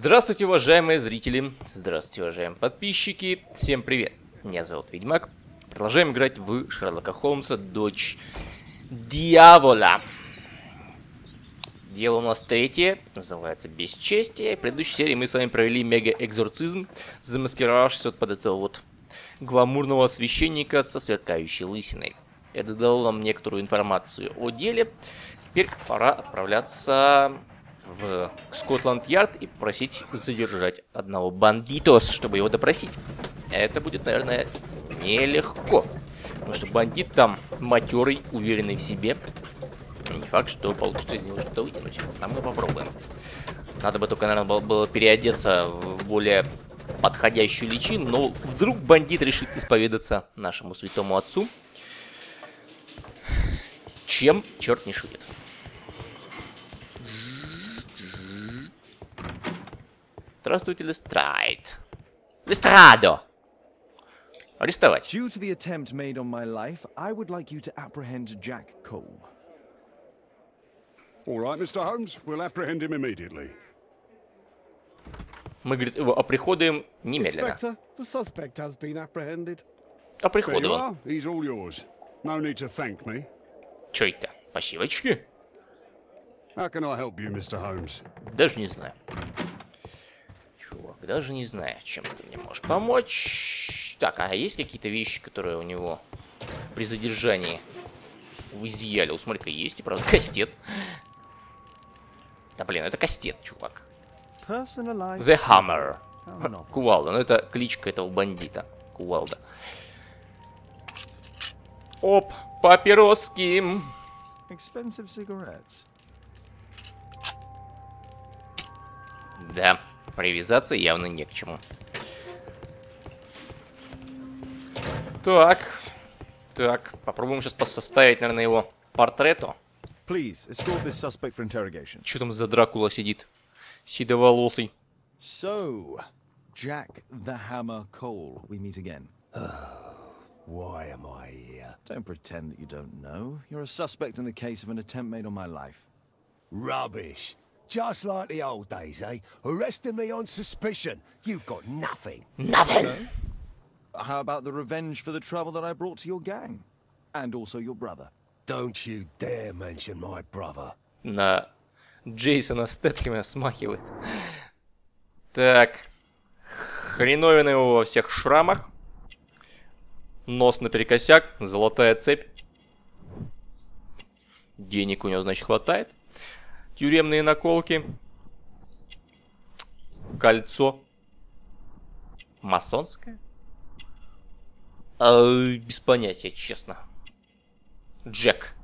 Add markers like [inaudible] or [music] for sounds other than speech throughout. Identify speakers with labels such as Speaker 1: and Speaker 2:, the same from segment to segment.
Speaker 1: Здравствуйте, уважаемые зрители, здравствуйте, уважаемые подписчики, всем привет, меня зовут Ведьмак, продолжаем играть в Шерлока Холмса, Дочь Дьявола. Дело у нас третье, называется Бесчестие. В предыдущей серии мы с вами провели мега-экзорцизм, замаскировавшись вот под этого вот гламурного священника со сверкающей лысиной. Это дало нам некоторую информацию о деле. Теперь пора отправляться в Скотланд-Ярд и попросить задержать одного бандитос, чтобы его допросить. Это будет, наверное, нелегко. Потому что бандит там матерый, уверенный в себе. Не факт, что получится из него что-то вытянуть. А мы попробуем. Надо бы только, наверное, было, переодеться в более подходящую личину, но вдруг бандит решит исповедаться нашему святому отцу. Чем черт не шутит. Здравствуйте, Лестрайд. Лестрадо! Арестовать.
Speaker 2: Due to the attempt made on my life, I would like you to apprehend Jack Cole.
Speaker 3: All right, Mr. Holmes, we'll apprehend him immediately.
Speaker 1: Мы, говорит, его оприходуем немедленно.
Speaker 4: Inspector, the suspect has been apprehended.
Speaker 3: There you
Speaker 1: Оприходовал.
Speaker 3: are. He's all yours. No need to thank me.
Speaker 1: Чё это? Пассивочки?
Speaker 3: How can I help you, Mr. Holmes?
Speaker 1: Даже не знаю. Даже не знаю, чем ты мне можешь помочь. Так, а есть какие-то вещи, которые у него при задержании изъяли? У смотри-ка, есть и правда кастет. Да блин, это кастет, чувак. The Hammer.
Speaker 2: Novel.
Speaker 1: Кувалда, ну это кличка этого бандита. Кувалда. Оп, папироски. Да, привязаться явно не к чему. Так, так, попробуем сейчас составить, наверное, его портрету.
Speaker 2: Please, escort this suspect for interrogation.
Speaker 1: Что там за Дракула сидит? Седоволосый.
Speaker 2: So, Jack the Hammer Cole, we meet again.
Speaker 5: Why am I here?
Speaker 2: Don't pretend that you don't know. You're a suspect in the case of an attempt made on my life.
Speaker 5: Rubbish. Just like the old days, eh? Arresting me on suspicion. You've got nothing.
Speaker 1: Nothing.
Speaker 2: How about the revenge for the trouble that I brought to your gang? And also your brother.
Speaker 5: Don't you dare mention my brother.
Speaker 1: На Джейсона Стэтхема смахивает. Так. Хреновина его во всех шрамах. Нос наперекосяк, золотая цепь. Денег у него, значит, хватает. Тюремные наколки. Кольцо. Масонское? А, без понятия, честно. Джек.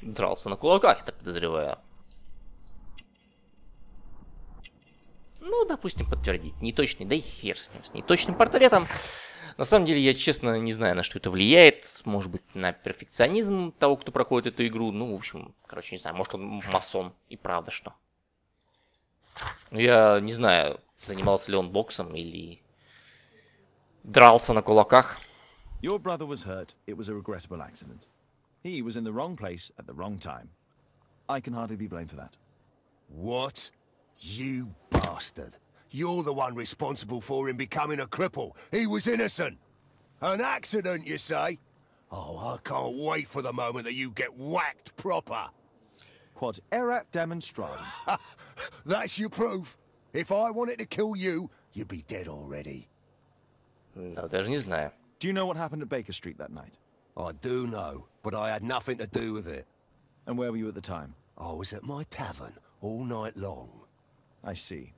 Speaker 1: Дрался на кулаках, я так подозреваю. Ну, допустим, подтвердить. Неточный, да и хер с ним, с неточным портретом. На самом деле, я честно не знаю, на что это влияет. Может быть, на перфекционизм того, кто проходит эту игру. Ну, в общем, короче, не знаю. Может, он масон. И правда, что. Ну, я не знаю, занимался ли он боксом или дрался на кулаках.
Speaker 2: Your brother was hurt. It was a regrettable accident. He was in the wrong place at the wrong time. I can hardly be blamed for that.
Speaker 5: What? You bastard. You're the one responsible for him becoming a cripple. He was innocent. An accident, you say? Oh, I can't wait for the moment that you get whacked proper.
Speaker 2: Quod erat demonstrandum. [laughs]
Speaker 5: That's your proof. If I wanted to kill you, you'd be dead already.
Speaker 1: Ну, даже не знаю.
Speaker 2: Do you know what happened at Baker Street that night?
Speaker 5: I do know, but I had nothing to do with it.
Speaker 2: And where were you at the time?
Speaker 5: I was at my tavern all night long.
Speaker 2: I see.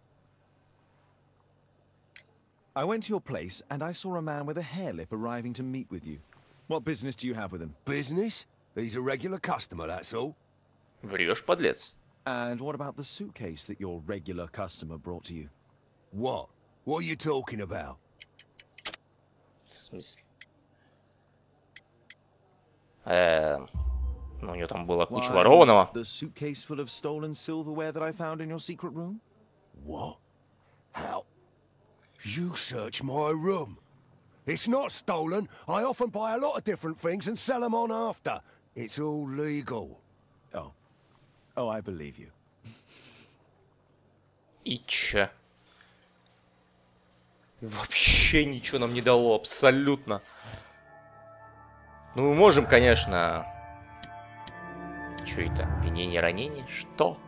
Speaker 2: I went to your place and I saw a man with a hair lip arriving to meet with you. What business do you have with him?
Speaker 5: Business? He's a regular customer, that's all.
Speaker 1: Врешь, подлец.
Speaker 2: And what about the suitcase that your regular customer brought to you?
Speaker 5: What? What are you talking about?
Speaker 1: В смысле? Эм, ну, у него там была куча
Speaker 2: Why,
Speaker 1: ворованного.
Speaker 2: The suitcase full of stolen silverware that I found in your secret room?
Speaker 5: What? How? You search my room. It's not stolen. I often buy a lot of different things and sell them on after. It's all legal.
Speaker 2: Oh. Oh, I believe you.
Speaker 1: И че? Вообще ничего нам не дало, абсолютно. Ну, мы можем, конечно... Что это? Обвинение, ранение? Что?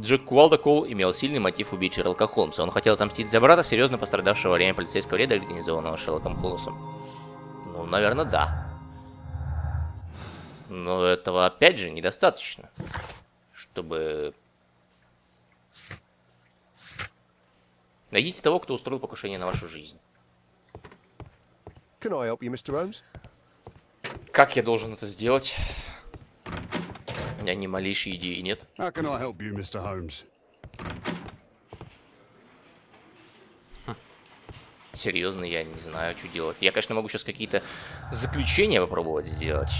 Speaker 1: Джек Кувалда Коул имел сильный мотив убить Шерлока Холмса. Он хотел отомстить за брата, серьезно пострадавшего во время полицейского рейда, организованного Шерлоком Холмсом. Ну, наверное, да. Но этого, опять же, недостаточно. Чтобы... Найдите того, кто устроил покушение на вашу жизнь.
Speaker 5: Can I help you, Mr. Holmes?
Speaker 1: Как я должен это сделать? У меня ни малейшей идеи нет.
Speaker 3: How can I help you, Mr. Holmes?
Speaker 1: Серьезно, я не знаю, что делать. Я, конечно, могу сейчас какие-то заключения попробовать сделать.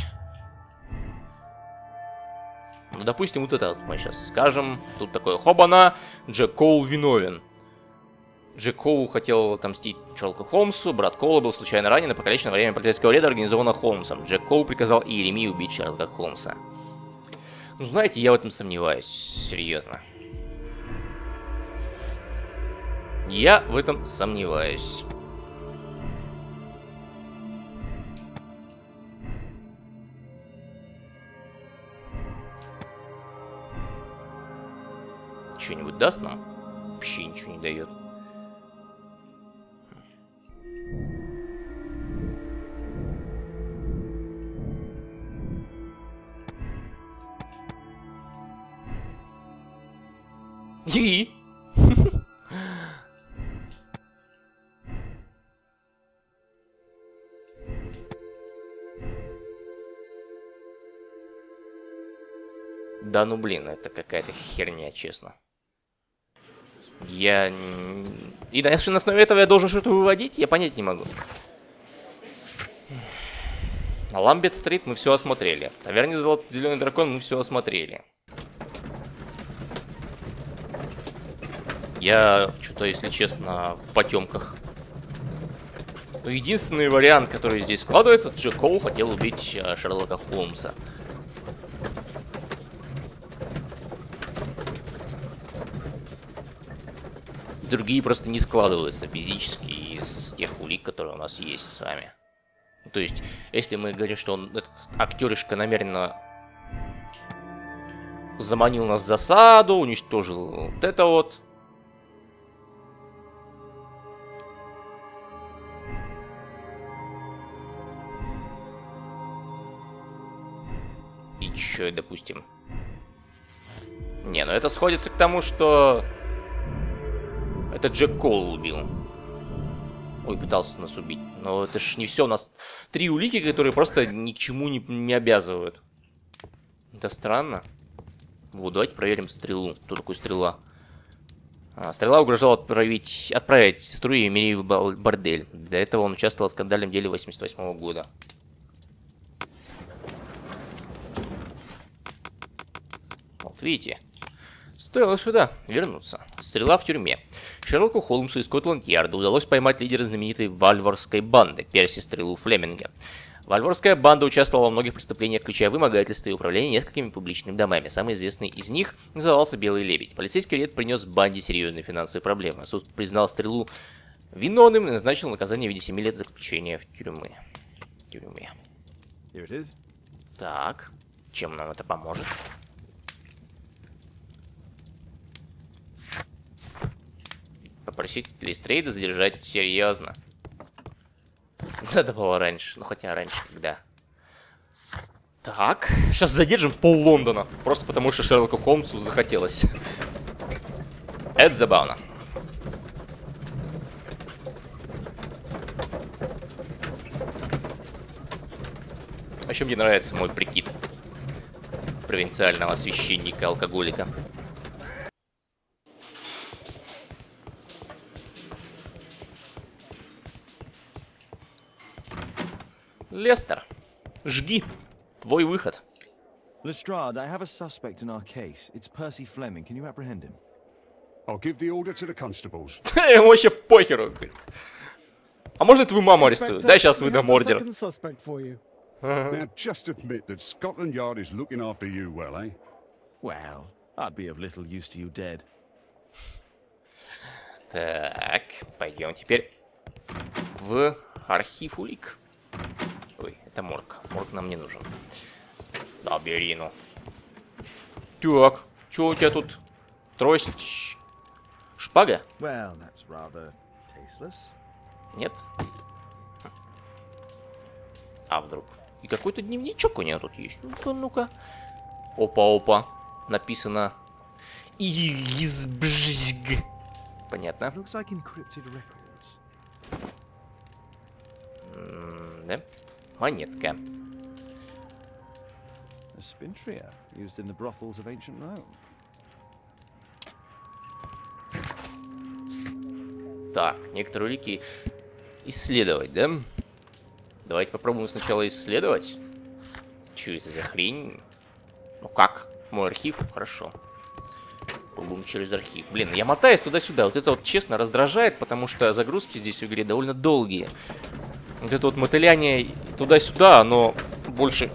Speaker 1: Ну, допустим, вот это вот мы сейчас скажем. Тут такое хобана, Джек Коул виновен. Джек Коул хотел отомстить Шерлоку Холмсу, брат Коула был случайно ранен и покалечен во время полицейского рейда, организованного Холмсом. Джек Коул приказал Иеремии убить Шерлока Холмса. Ну, знаете, я в этом сомневаюсь, серьезно. Я в этом сомневаюсь. Что-нибудь даст нам? Вообще ничего не дает. Да ну блин, это какая-то херня, честно. Я... И на на основе этого я должен что-то выводить? Я понять не могу. Ламбет-стрит мы все осмотрели. Таверне Зеленый дракон мы все осмотрели. Я что-то, если честно, в потемках. Ну, единственный вариант, который здесь складывается, Джек Коул хотел убить э, Шерлока Холмса. Другие просто не складываются физически из тех улик, которые у нас есть с вами. То есть, если мы говорим, что он, этот актеришка намеренно заманил нас в засаду, уничтожил вот это вот, И чё, допустим. Не, ну это сходится к тому, что... Это Джек Кол убил. Ой, пытался нас убить. Но это ж не все. У нас три улики, которые просто ни к чему не, не обязывают. Это странно. Вот, давайте проверим стрелу. Кто такой стрела? А, стрела угрожала отправить, отправить сестру Емелии в бордель. Для этого он участвовал в скандальном деле 88 года. Вот видите, стоило сюда вернуться. Стрела в тюрьме. Шерлоку Холмсу из Скотланд-Ярда удалось поймать лидера знаменитой вальворской банды, Перси Стрелу Флеминга. Вальворская банда участвовала во многих преступлениях, включая вымогательство и управление несколькими публичными домами. Самый известный из них назывался Белый Лебедь. Полицейский рейд принес банде серьезные финансовые проблемы. Суд признал Стрелу виновным и назначил наказание в виде 7 лет заключения в тюрьмы. Тюрьме.
Speaker 2: It is.
Speaker 1: Так, чем нам это поможет? Попросить Листрейда задержать серьезно. Надо было раньше, ну хотя раньше когда. Так, сейчас задержим пол Лондона, просто потому что Шерлоку Холмсу захотелось. Это забавно. А еще мне нравится мой прикид провинциального священника-алкоголика. Лестер, жги. Твой выход.
Speaker 2: Lestrade, I have a suspect in our case. It's Percy Fleming. Can you apprehend him?
Speaker 3: I'll give the order to the constables.
Speaker 1: Ему вообще похеру. А можно твою маму арестую?
Speaker 4: Inspector,
Speaker 1: Дай сейчас выдам ордер.
Speaker 3: Now, just admit that Scotland Yard is looking after you well, eh?
Speaker 2: Well, I'd be of little use to you dead.
Speaker 1: Так, пойдем теперь в архив улик. Ой, это морг. Морг нам не нужен. Да, бери, ну. Так, что у тебя тут? Трость? Шпага?
Speaker 2: Well, that's rather tasteless.
Speaker 1: Нет? А вдруг? И какой-то дневничок у него тут есть. Ну-ка, ну-ка. Опа-опа. Написано... Избжг. Понятно.
Speaker 2: Looks like encrypted records.
Speaker 1: М, Да? Монетка.
Speaker 2: A spintria used in the brothels of ancient Rome.
Speaker 1: Так, некоторые улики исследовать, да? Давайте попробуем сначала исследовать. Что это за хрень? Ну как? Мой архив? Хорошо. Пробуем через архив. Блин, я мотаюсь туда-сюда. Вот это вот честно раздражает, потому что загрузки здесь в игре довольно долгие. Вот это вот мотыляние туда-сюда, оно больше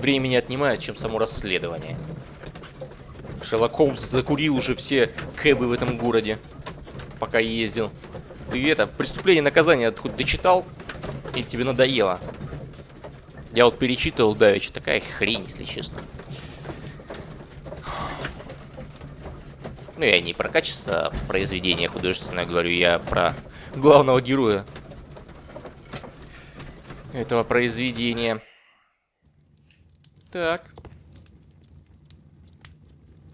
Speaker 1: времени отнимает, чем само расследование. Шерлок Холмс закурил уже все кэбы в этом городе, пока ездил. Ты это, преступление и наказание хоть дочитал? Или тебе надоело? Я вот перечитывал давеча, такая хрень, если честно. Ну, я не про качество произведения художественное говорю, я про главного героя этого произведения. Так.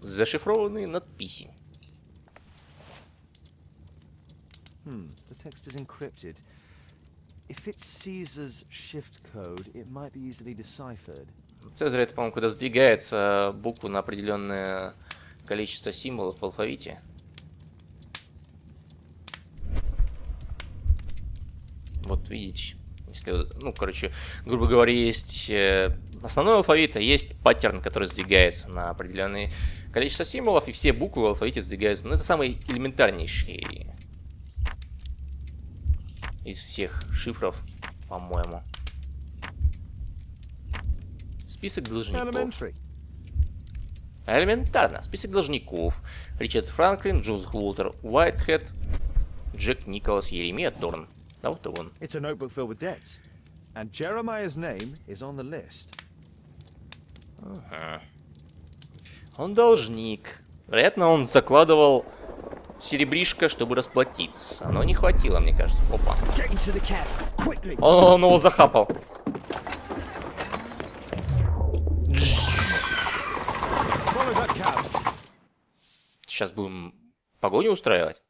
Speaker 1: Зашифрованные надписи.
Speaker 2: Hmm, the text is encrypted. If it's Caesar's shift code, it might be easily deciphered.
Speaker 1: Цезарь это, по-моему, когда сдвигается букву на определенное количество символов в алфавите. Вот видите, если, ну, короче, грубо говоря, есть э, основной алфавит, а есть паттерн, который сдвигается на определенное количество символов, и все буквы в алфавите сдвигаются. Ну, это самый элементарнейший из всех шифров, по-моему. Список должников. Элементарно. Список должников. Ричард Франклин, Джоз Уолтер Уайтхед, Джек Николас, Еремия Торн. Да вот и он.
Speaker 2: It's a notebook filled with debts. And Jeremiah's name is on the list.
Speaker 1: Он должник. Вероятно, он закладывал серебришко, чтобы расплатиться. Но не хватило, мне кажется. Опа. Он, он его захапал. Сейчас будем погоню устраивать.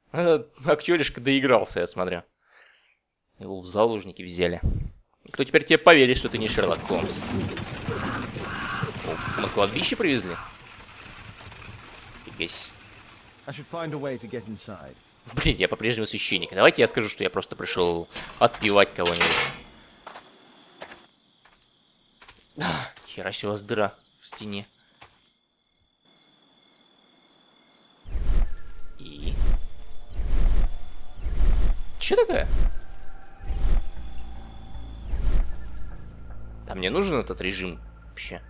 Speaker 1: Этот [laughs] актеришка доигрался, я смотрю. Его в заложники взяли. Кто теперь тебе поверит, что ты не Шерлок Холмс? О, на кладбище привезли? Фигась. Блин, я по-прежнему священник. Давайте я скажу, что я просто пришел отпевать кого-нибудь. А, Хера себе у вас дыра в стене. Че такое? А мне нужен этот режим вообще?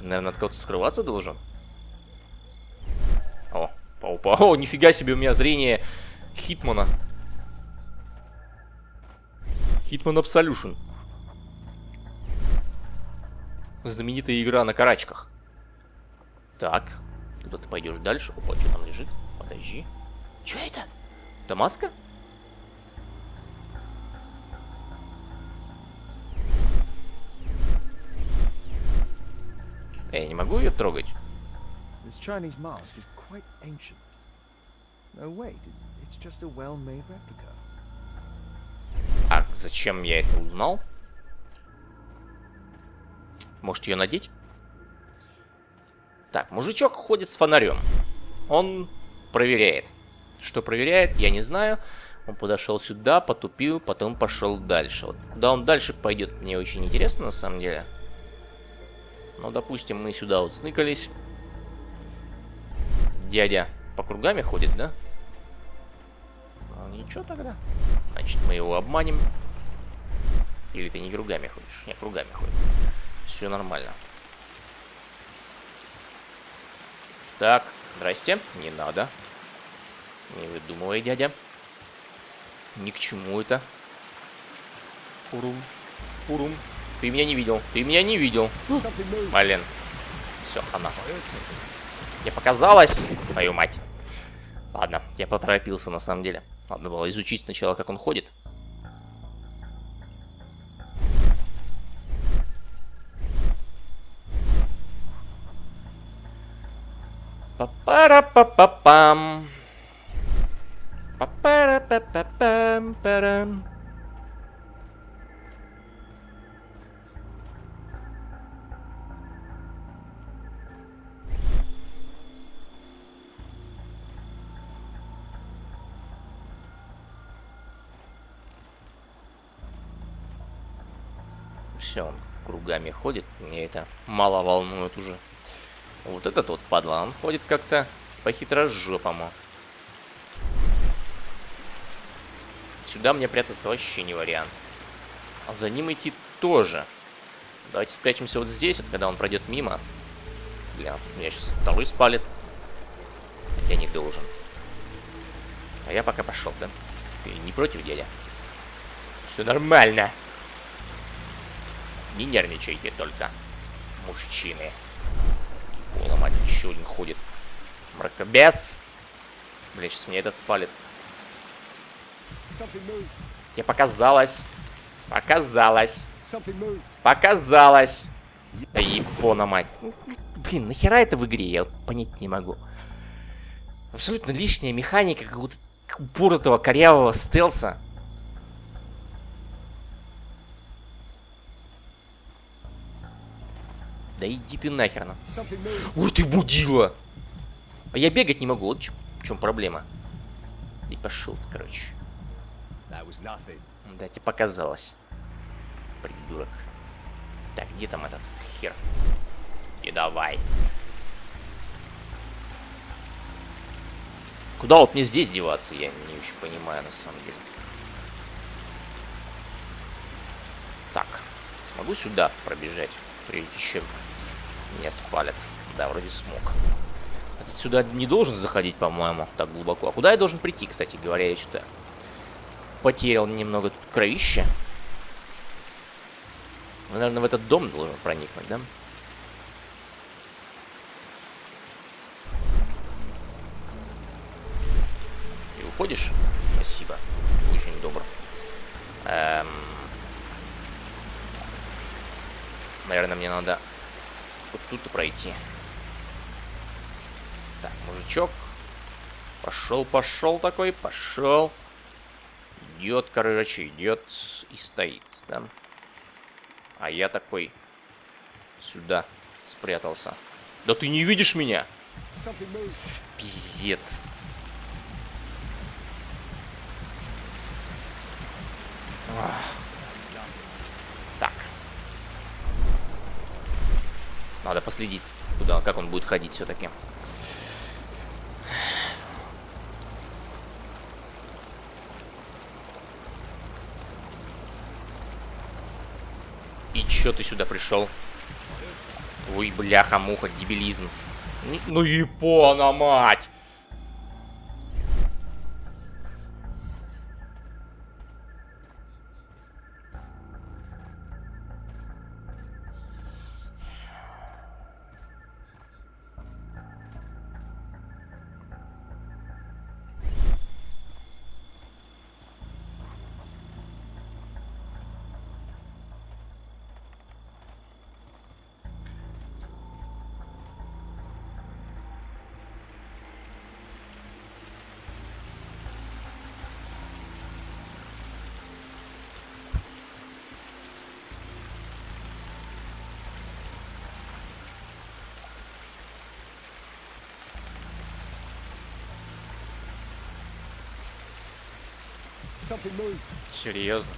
Speaker 1: Наверное, от кого-то скрываться должен? О, опа, о, нифига себе, у меня зрение Хитмана. Хитман Absolution. Знаменитая игра на карачках. Так, куда ты пойдешь дальше? Опа, что там лежит? Подожди. Что это? Это маска? Э, Я не могу ее трогать.
Speaker 2: This Chinese mask is quite ancient. No, wait, it, it's just a well-made replica.
Speaker 1: А зачем я это узнал? Может ее надеть? Так, мужичок ходит с фонарем. Он проверяет. Что проверяет, я не знаю. Он подошел сюда, потупил, потом пошел дальше. Вот куда он дальше пойдет, мне очень интересно на самом деле. Ну, допустим, мы сюда вот сныкались. Дядя по кругами ходит, да? Ну, ничего тогда. Значит, мы его обманем. Или ты не кругами ходишь? Не, кругами ходит. Все нормально. Так, здрасте. Не надо. Не выдумывай, дядя. Ни к чему это. Урум. Урум. Ты меня не видел. Ты меня не видел. Блин. Все, хана. Мне показалось. Твою мать. Ладно, я поторопился на самом деле. Надо было изучить сначала, как он ходит. Па-пара-па-па-пам. Па-пара-па-па-пам-парам. Все, он кругами ходит, мне это мало волнует уже. Вот этот вот падла, он ходит как-то по-хитрожопому. Сюда мне прятаться вообще не вариант. А за ним идти тоже. Давайте спрячемся вот здесь, вот, когда он пройдет мимо. Бля, меня сейчас второй спалит. Хотя не должен. А я пока пошел, да? Ты не против, дядя? Все нормально. Не нервничайте только, мужчины. Ой, мать, еще один ходит. Мракобес. Бля, сейчас меня этот спалит. Тебе показалось. Показалось. Показалось. Да ебона мать. Ну, Блин, нахера это в игре? Я понять не могу. Абсолютно лишняя механика какого-то упоротого корявого стелса. Да иди ты нахер. Ух ты, мудила! А я бегать не могу, вот в чем проблема. И пошел короче. Да, тебе показалось. Придурок. Так, где там этот хер? И давай. Куда вот мне здесь деваться, я не очень понимаю на самом деле. Так, смогу сюда пробежать, прежде чем меня спалят. Да, вроде смог. Этот сюда не должен заходить, по-моему, так глубоко. А куда я должен прийти, кстати говоря, я что потерял немного тут кровища. Ну, наверное, в этот дом должен проникнуть, да? И уходишь? Спасибо. Очень добро. Эм... Наверное, мне надо вот тут пройти. Так, мужичок. Пошел, пошел такой, пошел. Идет, короче, идет и стоит, да? А я такой сюда спрятался. Да ты не видишь меня? Пиздец. Так. Надо последить, куда, как он будет ходить все-таки. Чё ты сюда пришел? Ой, бляха-муха, дебилизм. Ну япона, мать! Серьезно?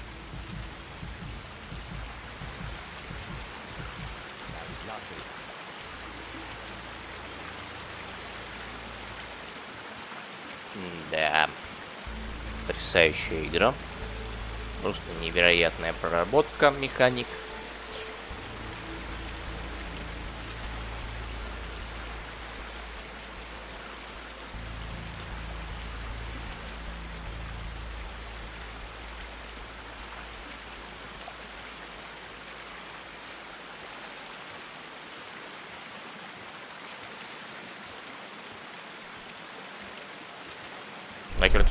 Speaker 1: Да. Потрясающая игра. Просто невероятная проработка механик.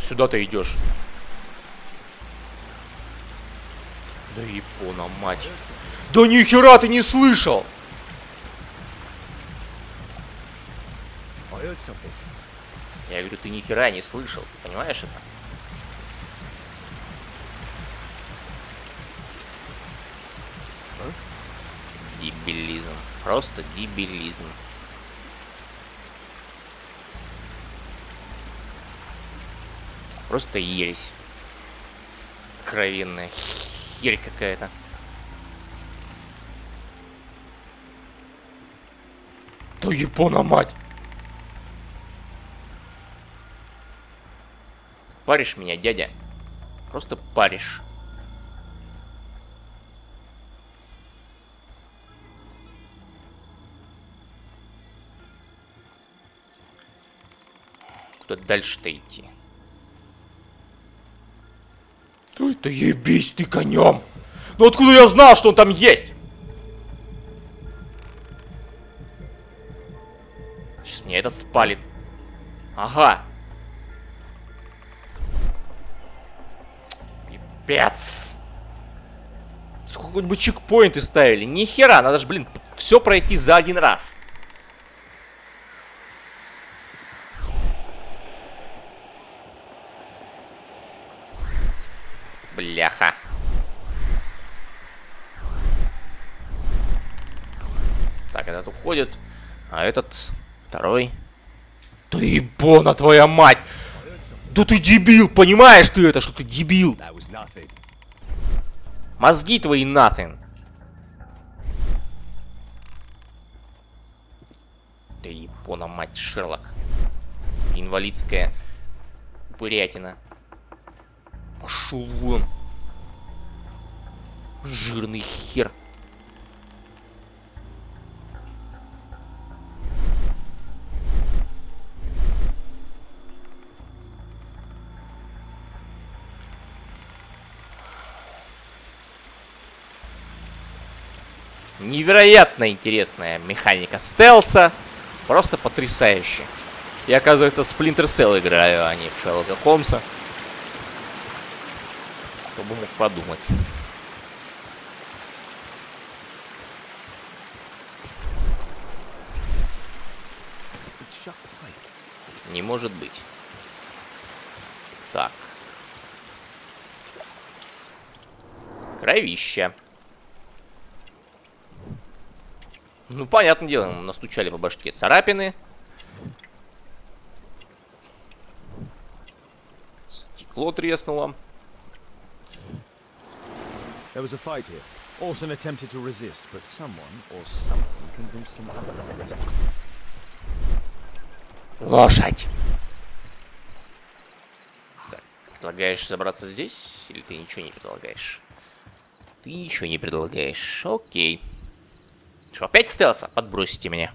Speaker 1: Нахер ты идешь? Да япона, мать. Да нихера ты не слышал! Я говорю, ты нихера не слышал. Ты понимаешь это? Дебилизм. Просто дебилизм. Просто ересь. Кровенная херь какая-то. Да япона мать! Паришь меня, дядя. Просто паришь. Куда дальше-то идти? Ой, да ебись ты конем! Ну откуда я знал, что он там есть? Сейчас меня этот спалит. Ага. Пипец. Сколько бы чекпоинты ставили? Ни хера, надо же, блин, все пройти за один раз. Бляха. Так, этот уходит. А этот второй. Да ебона твоя мать! Да ты дебил, понимаешь ты это, что ты дебил? Мозги твои nothing. Да ебона мать, Шерлок. Инвалидская упырятина. Пошел вон. Жирный хер. Невероятно интересная механика стелса. Просто потрясающе. Я, оказывается, Splinter Cell играю, а не в Шерлока Холмса. Кто бы мог подумать. Не может быть. Так. Кровища. Ну, понятное дело, настучали по башке царапины. Стекло треснуло.
Speaker 2: There was a fight here. Orson attempted to resist, but someone or something convinced him otherwise.
Speaker 1: Лошадь! Так, предлагаешь забраться здесь? Или ты ничего не предлагаешь? Ты ничего не предлагаешь. Окей. Что, опять стелса? Подбросите мне.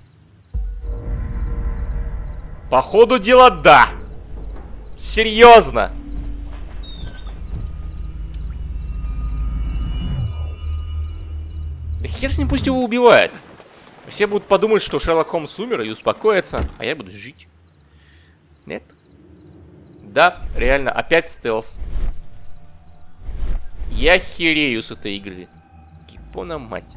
Speaker 1: По ходу дела, да. Серьезно. Да хер с ним, пусть его убивает. Все будут подумать, что Шерлок Холмс умер и успокоятся, а я буду жить. Нет? Да, реально, опять стелс. Я херею с этой игры. Кипона мать.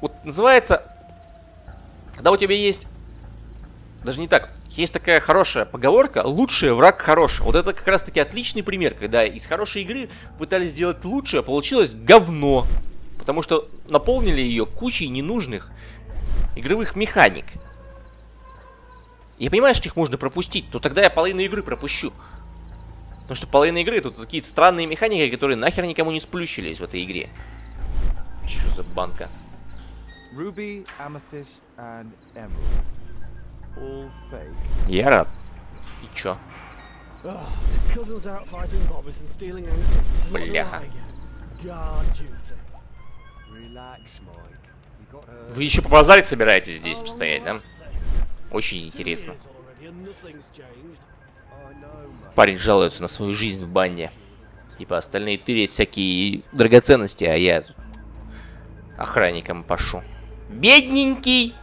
Speaker 1: Вот, называется, когда у тебя есть, даже не так, есть такая хорошая поговорка, лучший враг хороший. Вот это как раз таки отличный пример, когда из хорошей игры пытались сделать лучше, а получилось говно. Потому что наполнили ее кучей ненужных игровых механик. Я понимаю, что их можно пропустить, но тогда я половину игры пропущу. Потому что половина игры это какие-то странные механики, которые нахер никому не сплющились в этой игре. Что за банка?
Speaker 2: Ruby, amethyst, and emerald. All fake.
Speaker 1: Я рад. И чё?
Speaker 4: Ah, cousins out fighting bobbies and stealing antiques. and what do
Speaker 1: Бляха.
Speaker 4: I get? Guard duty.
Speaker 5: Relax, Mike. You got her.
Speaker 1: Вы еще побазарить собираетесь здесь постоять, да? Очень интересно. Парень жалуется на свою жизнь в банде. Типа остальные тырят всякие драгоценности, а я тут охранником пошу. Бедненький!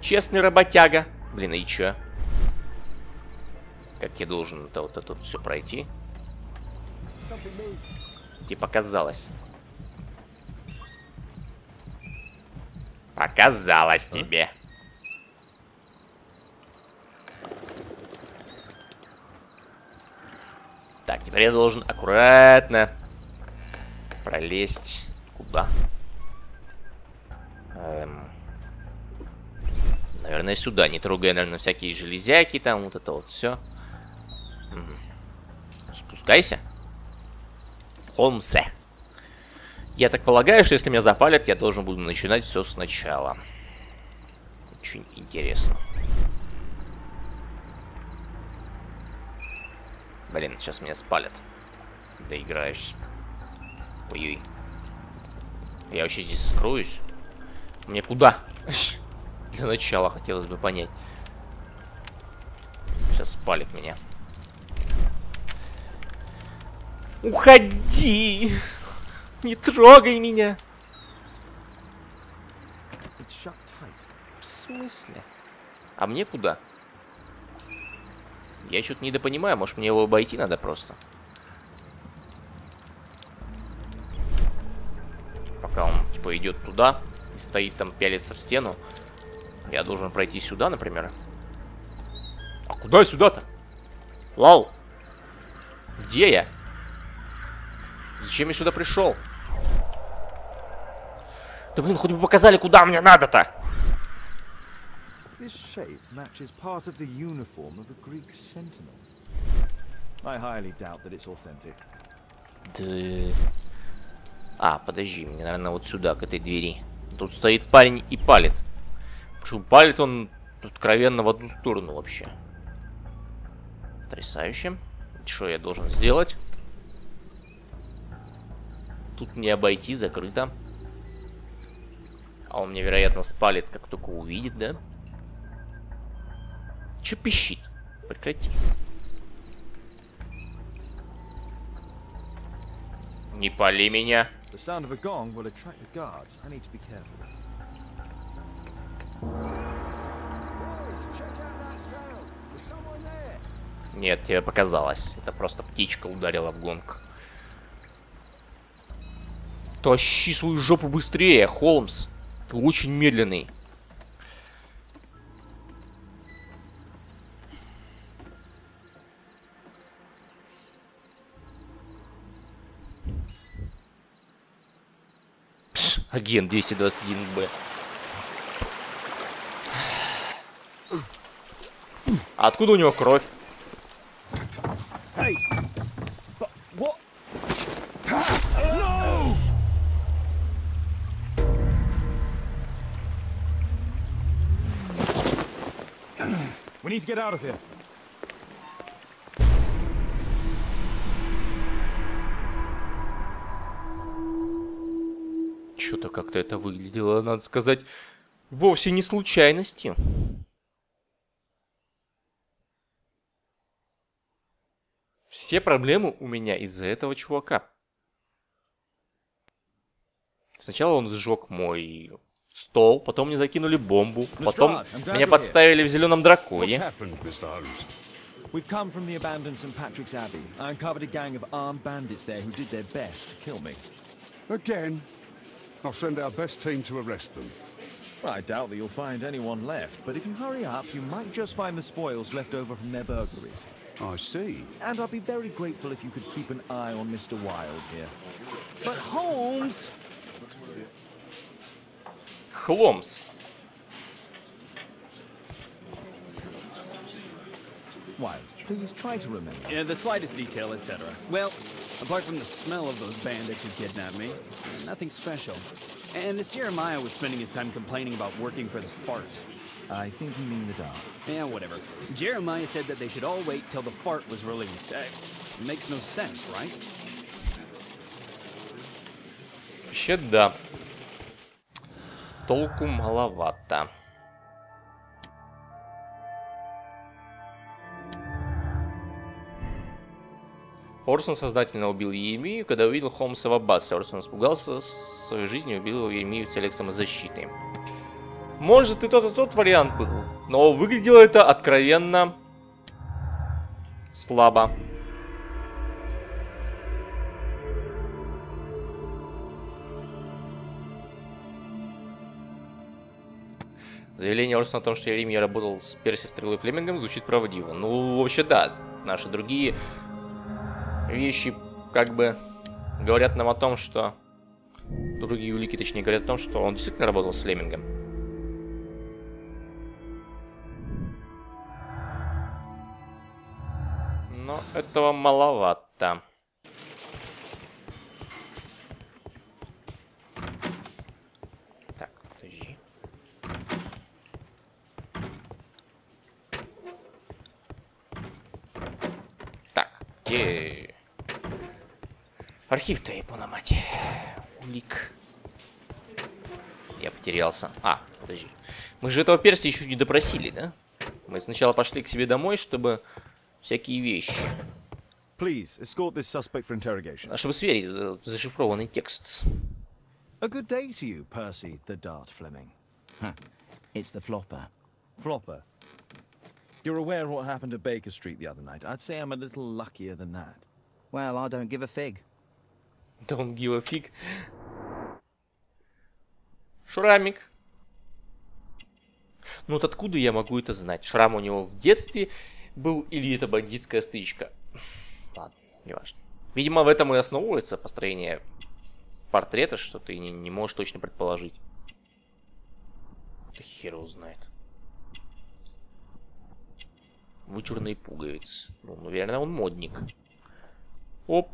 Speaker 1: Честный работяга. Блин, и чё? Как я должен это вот это все пройти? Типа казалось. Показалось тебе. Так, теперь я должен аккуратно пролезть. Куда? Эм, Наверное, сюда, не трогая, наверное, всякие железяки, там вот это вот все. Спускайся. Холмсе. Я так полагаю, что если меня запалят, я должен буду начинать все сначала. Очень интересно. Блин, сейчас меня спалят. Доиграюсь. Ой-ой. Я вообще здесь скроюсь? Мне куда? [laughs] Для начала хотелось бы понять. Сейчас спалит меня. Уходи! [laughs] Не трогай меня! В смысле? А мне куда? Я что-то недопонимаю, может мне его обойти надо просто? Пока он, типа, идет туда и стоит там, пялится в стену. Я должен пройти сюда, например. А куда сюда-то? Лол. Где я? Зачем я сюда пришел? Да блин, хоть бы показали, куда мне надо-то.
Speaker 2: This shape matches part of the uniform of a Greek sentinel. I highly doubt that it's authentic.
Speaker 1: Да. А, подожди, мне, наверное, вот сюда, к этой двери. Тут стоит парень и палит. Причем палит он откровенно в одну сторону вообще. Потрясающе. Что я должен сделать? Тут не обойти, закрыто. А он мне, вероятно, спалит, как только увидит, да? Че пищит? Прекрати. Не пали меня.
Speaker 2: The sound of a gong will attract the guards. I need to be careful.
Speaker 1: Нет, тебе показалось. Это просто птичка ударила в гонг. Тащи свою жопу быстрее, Холмс. Ты очень медленный. Агент 221Б. А откуда у него кровь?
Speaker 2: We need to get out of here.
Speaker 1: Как-то это выглядело, надо сказать, вовсе не случайностью. Все проблемы у меня из-за этого чувака. Сначала он сжег мой стол, потом мне закинули бомбу, потом
Speaker 2: I'm glad
Speaker 1: меня подставили в зеленом драконе.
Speaker 2: We've come from the abandoned St. Patrick's Abbey. I uncovered a gang of armed bandits there who did their best to kill me.
Speaker 3: Again? I'll send our best team to arrest them.
Speaker 2: I doubt that you'll find anyone left, but if you hurry up, you might just find the spoils left over from their burglaries.
Speaker 3: I see.
Speaker 2: And I'd be very grateful if you could keep an eye on Mr. Wilde here.
Speaker 4: But Holmes...
Speaker 1: Holmes.
Speaker 2: Wilde, please try to remember.
Speaker 6: Yeah, the slightest detail, etc. Well, apart from the smell of those bandits who kidnapped me, nothing special. And this Jeremiah was spending his time complaining about working for the fart.
Speaker 2: I think you mean the dart.
Speaker 6: Yeah, whatever. Jeremiah said that they should all wait till the fart was released. Uh, makes no sense, right?
Speaker 1: Вообще, да. Толку маловато. Орсон сознательно убил Еремию, когда увидел Холмса в аббатстве. Орсон испугался своей жизни и убил Еремию целях самозащиты. Может и тот, и тот вариант был, но выглядело это откровенно слабо. Заявление Орсона о том, что Еремия работал с Перси Стрелой Флемингом, звучит правдиво. Ну, вообще да. Наши другие вещи как бы говорят нам о том, что... Другие улики, точнее, говорят о том, что он действительно работал с Флемингом. Но этого маловато. Так, подожди. Так, где... Архив-то, япона мать. Улик. Я потерялся. А, подожди. Мы же этого перса еще не допросили, да? Мы сначала пошли к себе домой, чтобы всякие вещи.
Speaker 2: Please, escort this suspect for interrogation.
Speaker 1: А чтобы сверить э, зашифрованный текст.
Speaker 2: A good day to you, Percy the Dart Fleming.
Speaker 7: It's the flopper.
Speaker 2: Flopper. You're aware of what happened at Baker Street the other night. I'd say I'm a little luckier than that.
Speaker 7: Well, I don't give a fig.
Speaker 1: Don't give a fig. Шрамик. Ну вот откуда я могу это знать? Шрам у него в детстве был или это бандитская стычка? Ладно, неважно. Видимо, в этом и основывается построение портрета, что ты не, не можешь точно предположить. Да хер его знает. Вычурные пуговицы. Ну, наверное, он модник. Оп.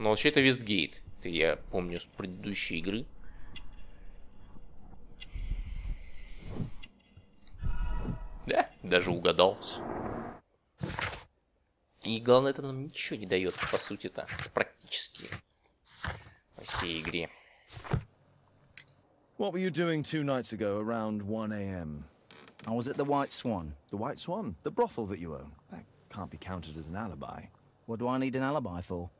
Speaker 1: Но вообще это Вестгейт. Это я помню с предыдущей игры. Да, даже угадал. И главное, это нам ничего не дает, по сути-то, практически. Во всей игре.
Speaker 2: What were you doing two nights ago around 1 a.m.?
Speaker 7: I was at the White Swan.
Speaker 2: The White Swan, the brothel that you own. That can't be counted as an alibi.
Speaker 7: What do I need an alibi for?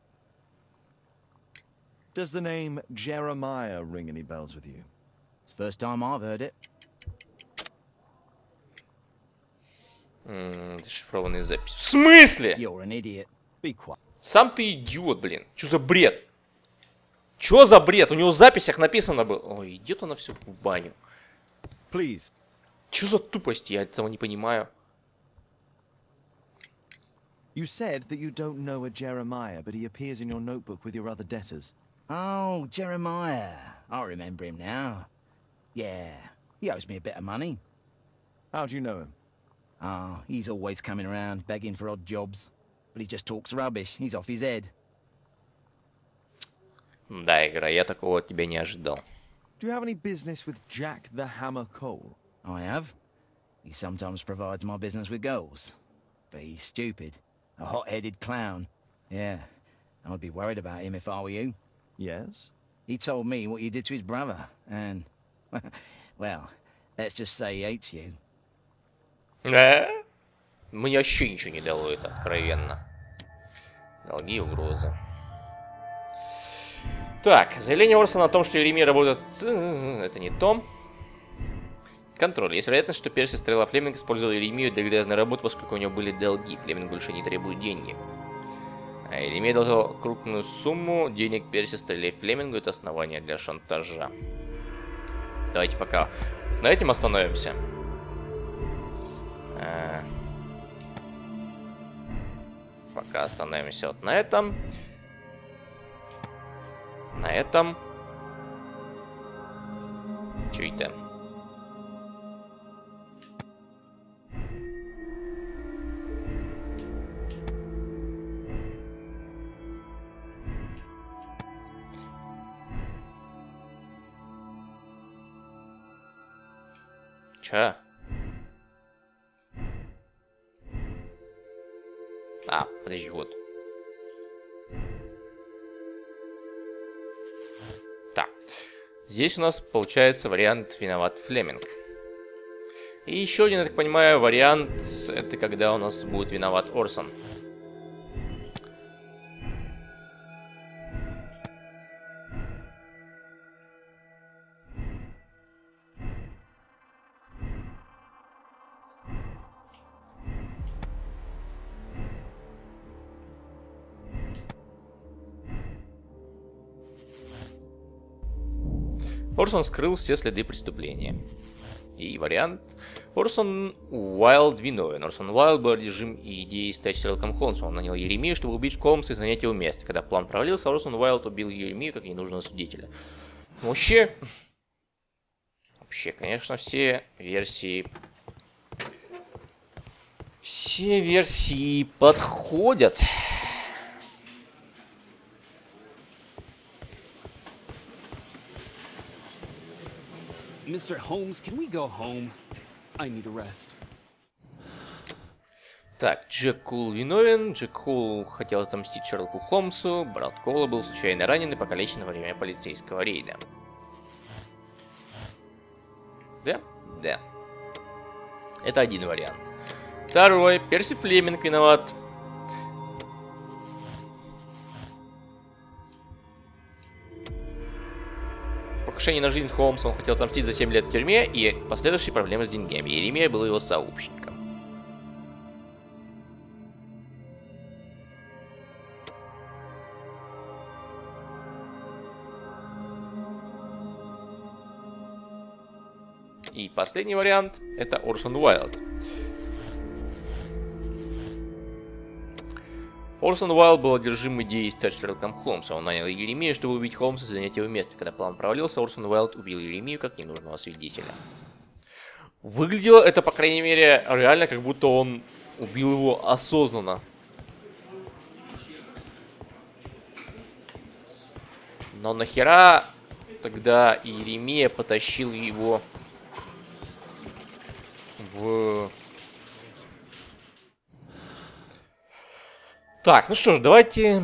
Speaker 2: Does the name Jeremiah ring any bells with you?
Speaker 7: It's the first time I've heard it.
Speaker 1: Зашифрованные записи. В смысле?
Speaker 7: You're an idiot.
Speaker 2: Be quiet.
Speaker 1: Сам ты идиот, блин. Чё за бред? Чё за бред? У него в записях написано было. Ой, идет она все в баню.
Speaker 2: Please,
Speaker 1: Чё за тупость? Я этого не понимаю.
Speaker 2: you said that you don't know a Jeremiah, but he appears in your notebook with your other debtors.
Speaker 7: Oh, Jeremiah. I remember him now. Yeah, he owes me a bit of money.
Speaker 2: How do you know him?
Speaker 7: Ah, he's always coming around begging for odd jobs. But he just talks rubbish. He's off his head.
Speaker 1: Да, игра, я такого от тебя не ожидал.
Speaker 2: Do you have any business with Jack the Hammer Cole?
Speaker 7: I have. He sometimes provides my business with girls. But he's stupid. A hot-headed clown. Yeah, I'd be worried about him if I were you.
Speaker 2: Yes.
Speaker 7: He told me what you did to his brother, and... [laughs] well, let's just say he hates you.
Speaker 1: Да? Мне вообще ничего не дало это, откровенно. Долги и угрозы. Так, заявление Орсона о том, что Еремия работает... Это не то. Контроль. Есть вероятность, что Перси Стрела Флеминг использовал Еремию для грязной работы, поскольку у него были долги. Флеминг больше не требует деньги. А Еремия должен крупную сумму денег Перси Стреле Флемингу. Это основание для шантажа. Давайте пока на этом остановимся. Э, Пока остановимся вот на этом. На этом. Чё это? Ча. А, подожди, вот. Так. Здесь у нас получается вариант виноват Флеминг. И еще один, я так понимаю, вариант, это когда у нас будет виноват Орсон. Орсон скрыл все следы преступления. И вариант Орсон Уайлд виновен. Орсон Уайлд был режим и идеей стать Шерлоком Холмсом. Он нанял Еремию, чтобы убить Холмса и занять его место. Когда план провалился, Орсон Уайлд убил Еремию как ненужного свидетеля. Вообще... Вообще, конечно, все версии... Все версии подходят.
Speaker 6: Mr. Holmes, can we go home? I need a rest.
Speaker 1: Так, Джек Кул виновен. Джек Кул хотел отомстить Шерлоку Холмсу. Брат Кола был случайно ранен и покалечен во время полицейского рейда. Да? Да. Это один вариант. Второй. Перси Флеминг виноват. Покушение на жизнь Холмса он хотел отомстить за 7 лет в тюрьме и последующие проблемы с деньгами. Еремия был его сообщником. И последний вариант это Орсон Уайлд. Орсон Уайлд был одержим идеей стать Шерлоком Холмсом. Он нанял Еремию, чтобы убить Холмса и занять его место. Когда план провалился, Орсон Уайлд убил Еремию как ненужного свидетеля. Выглядело это, по крайней мере, реально, как будто он убил его осознанно. Но нахера тогда Еремия потащил его в Так, ну что ж, давайте...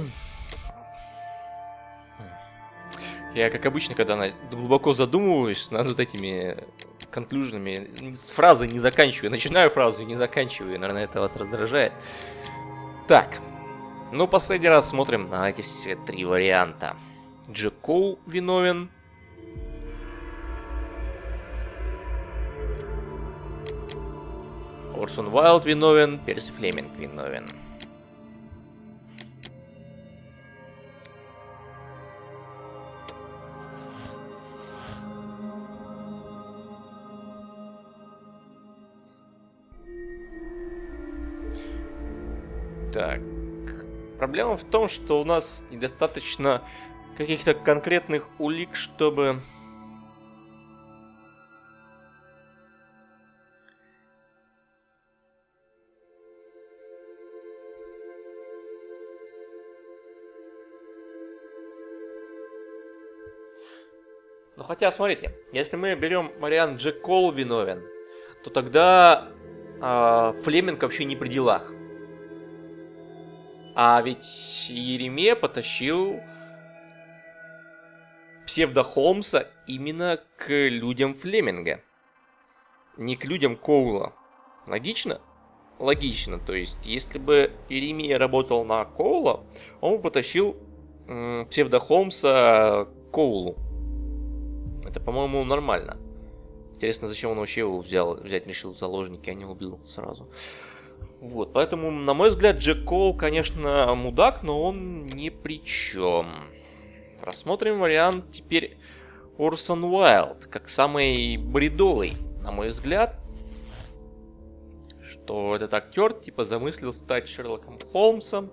Speaker 1: Я, как обычно, когда глубоко задумываюсь над вот этими конклюженами, с фразы не заканчиваю. Начинаю фразу и не заканчиваю. Наверное, это вас раздражает. Так. Ну, последний раз смотрим на эти все три варианта. Джек виновен. Орсон Уайлд виновен. Перси Флеминг виновен. Проблема в том, что у нас недостаточно каких-то конкретных улик, чтобы... Ну хотя, смотрите, если мы берем вариант Джек Кол виновен, то тогда э, Флеминг вообще не при делах. А ведь Еремея потащил псевдо Холмса именно к людям Флеминга. Не к людям Коула. Логично? Логично. То есть, если бы Еремея работал на Коула, он бы потащил м- псевдо Холмса к Коулу. Это, по-моему, нормально. Интересно, зачем он вообще его взял, взять решил в заложники, а не убил сразу. Вот, поэтому, на мой взгляд, Джек Кол, конечно, мудак, но он ни при чем. Рассмотрим вариант теперь Орсон Уайлд, как самый бредовый, на мой взгляд. Что этот актер, типа, замыслил стать Шерлоком Холмсом.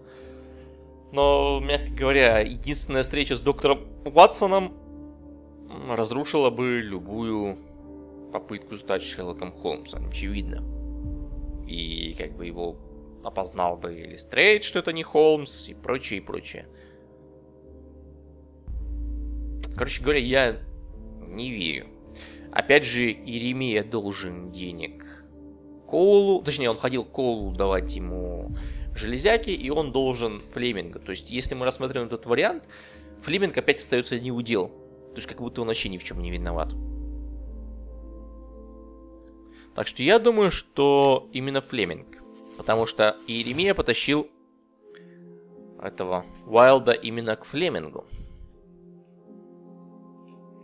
Speaker 1: Но, мягко говоря, единственная встреча с доктором Ватсоном разрушила бы любую попытку стать Шерлоком Холмсом, очевидно и как бы его опознал бы или Стрейт, что это не Холмс, и прочее, и прочее. Короче говоря, я не верю. Опять же, Иеремия должен денег Коулу, точнее, он ходил Коулу давать ему железяки, и он должен Флеминга. То есть, если мы рассмотрим этот вариант, Флеминг опять остается не удел. То есть, как будто он вообще ни в чем не виноват. Так что я думаю, что именно Флеминг. Потому что Иеремия потащил этого Уайлда именно к Флемингу.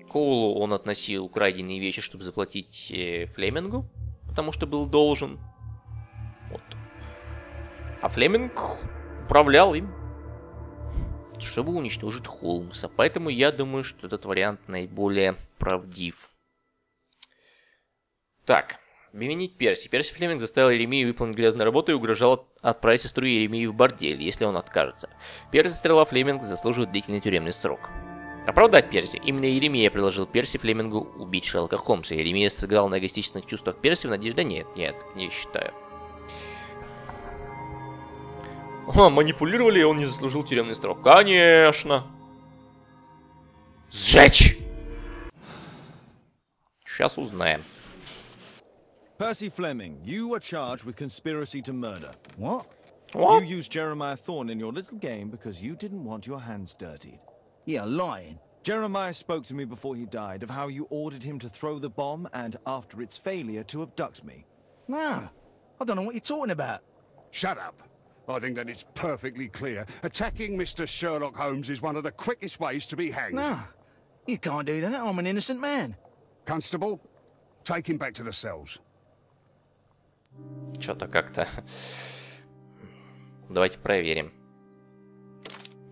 Speaker 1: Коулу он относил украденные вещи, чтобы заплатить э, Флемингу, потому что был должен. Вот. А Флеминг управлял им, чтобы уничтожить Холмса. Поэтому я думаю, что этот вариант наиболее правдив. Так, обвинить Перси. Перси Флеминг заставил Еремию выполнить грязную работу и угрожал отправить сестру Еремию в бордель, если он откажется. Перси стрела Флеминг заслуживает длительный тюремный срок. Оправдать Перси. Именно Еремия предложил Перси Флемингу убить Шерлока Холмса. Еремия сыграл на эгоистичных чувствах Перси в надежде нет, так не считаю. О, манипулировали, и он не заслужил тюремный срок. Конечно. Сжечь! Сейчас узнаем.
Speaker 2: Percy Fleming, you are charged with conspiracy to murder.
Speaker 7: What?
Speaker 1: What?
Speaker 2: You used Jeremiah Thorne in your little game because you didn't want your hands dirtied.
Speaker 7: You're lying.
Speaker 2: Jeremiah spoke to me before he died of how you ordered him to throw the bomb and, after its failure, to abduct me.
Speaker 7: No. I don't know what you're talking about.
Speaker 3: Shut up. I think that it's perfectly clear. Attacking Mr. Sherlock Holmes is one of the quickest ways to be hanged.
Speaker 7: No. You can't do that. I'm an innocent man.
Speaker 3: Constable, take him back to the cells.
Speaker 1: Что-то как-то... Давайте проверим.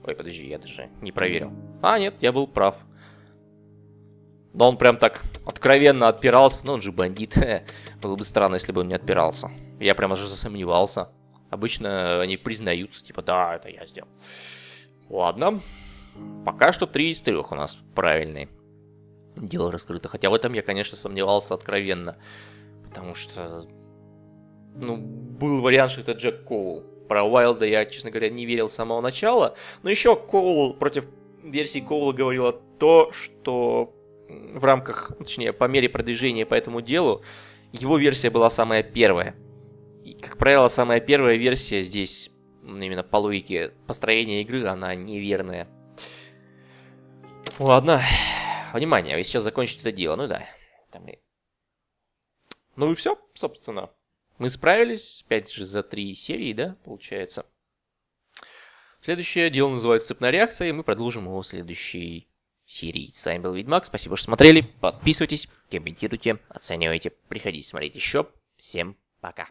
Speaker 1: Ой, подожди, я даже не проверил. А, нет, я был прав. Да он прям так откровенно отпирался. Ну, он же бандит. [laughs] Было бы странно, если бы он не отпирался. Я прям даже засомневался. Обычно они признаются, типа, да, это я сделал. Ладно. Пока что 3 из 3 у нас правильные. Дело раскрыто. Хотя в этом я, конечно, сомневался откровенно. Потому что... Ну, был вариант, что это Джек Коул. Про Уайлда я, честно говоря, не верил с самого начала. Но еще Коул против версии Коула говорила то, что в рамках, точнее, по мере продвижения по этому делу, его версия была самая первая. И, как правило, самая первая версия здесь, именно по логике построения игры, она неверная. Ладно. Внимание, вы сейчас закончите это дело. Ну да. Там. Ну и все, собственно. Мы справились, опять же, за три серии, да, получается. Следующее дело называется «Цепная реакция», и мы продолжим его в следующей серии. С вами был Ведьмак, спасибо, что смотрели. Подписывайтесь, комментируйте, оценивайте, приходите смотреть еще. Всем пока.